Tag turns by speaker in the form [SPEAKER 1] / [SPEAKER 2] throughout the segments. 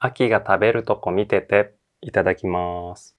[SPEAKER 1] 秋が食べるとこ見てて、いただきます。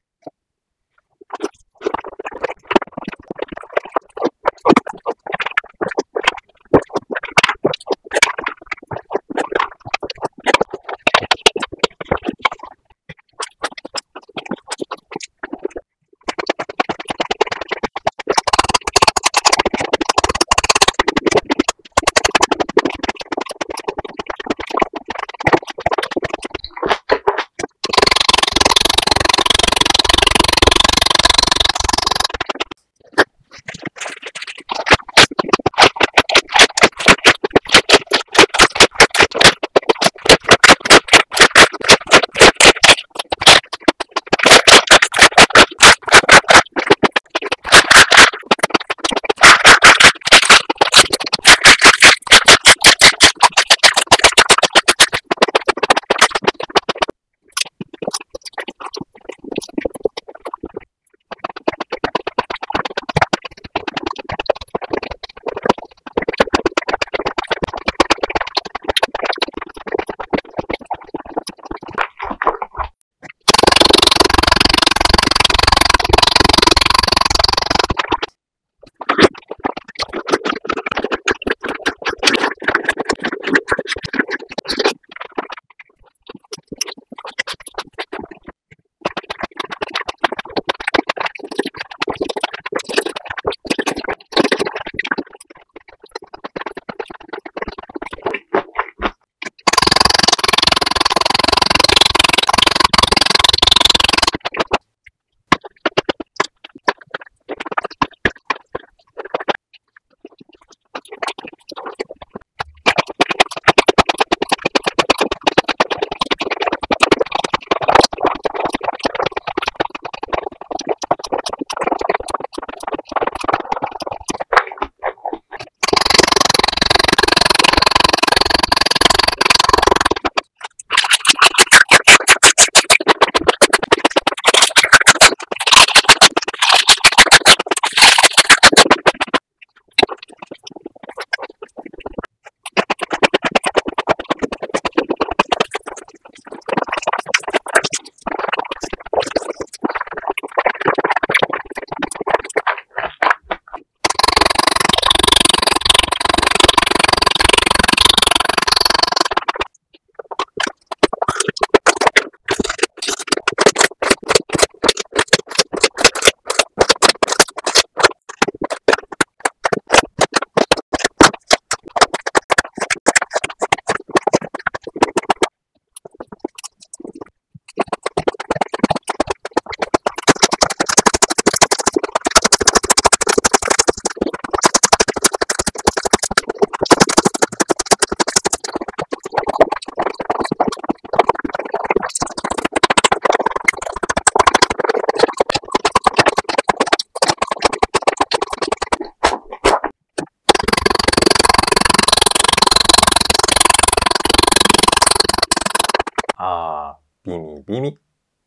[SPEAKER 1] あー、ビミビミ。